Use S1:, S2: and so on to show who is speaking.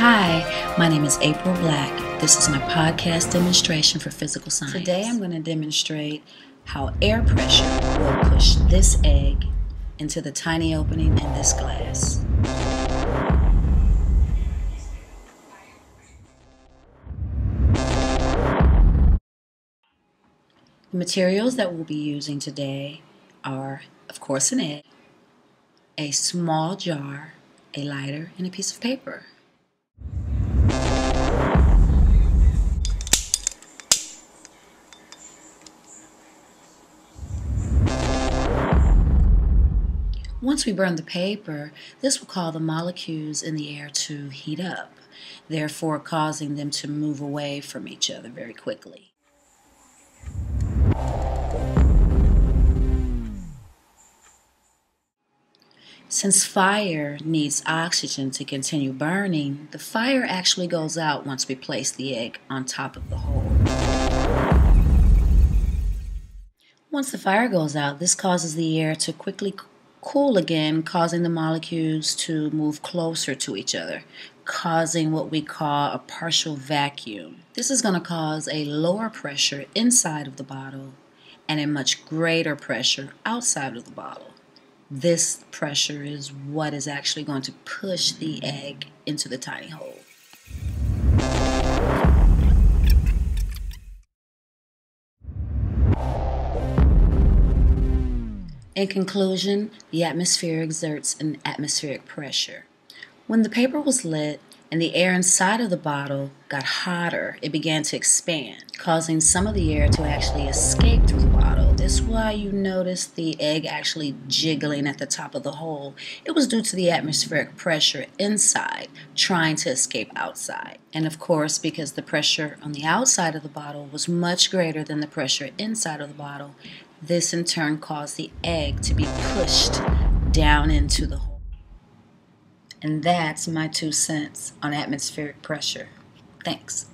S1: Hi, my name is April Black. This is my podcast demonstration for physical science. Today I'm going to demonstrate how air pressure will push this egg into the tiny opening in this glass. The materials that we'll be using today are, of course, an egg, a small jar, a lighter, and a piece of paper. Once we burn the paper, this will cause the molecules in the air to heat up, therefore causing them to move away from each other very quickly. Since fire needs oxygen to continue burning, the fire actually goes out once we place the egg on top of the hole. Once the fire goes out, this causes the air to quickly cool again, causing the molecules to move closer to each other, causing what we call a partial vacuum. This is going to cause a lower pressure inside of the bottle and a much greater pressure outside of the bottle. This pressure is what is actually going to push the egg into the tiny hole. In conclusion, the atmosphere exerts an atmospheric pressure. When the paper was lit and the air inside of the bottle got hotter, it began to expand, causing some of the air to actually escape through the bottle. This is why you notice the egg actually jiggling at the top of the hole. It was due to the atmospheric pressure inside trying to escape outside. And of course, because the pressure on the outside of the bottle was much greater than the pressure inside of the bottle, this in turn caused the egg to be pushed down into the hole. And that's my two cents on atmospheric pressure. Thanks.